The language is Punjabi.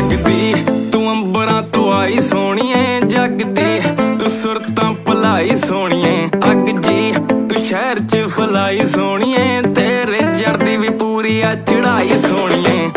ਲੱਗਦੀ ਤੂੰ ਅੰਬਰਾਂ ਤੋਂ ਆਈ ਸੋਹਣੀਏ, ਜਗਦੀ, ਤੂੰ ਸੁਰਤਾਂ ਭਲਾਈ ਸੋਹਣੀਏ। ਅੱਗ ਜੀ, ਤੂੰ ਸ਼ਹਿਰ 'ਚ ਫਲਾਈ ਸੋਹਣੀਏ, ਤੇਰੇ ਜਰਦੀ ਵੀ ਪੂਰੀ ਆ ਚੜਾਈ ਸੋਹਣੀਏ।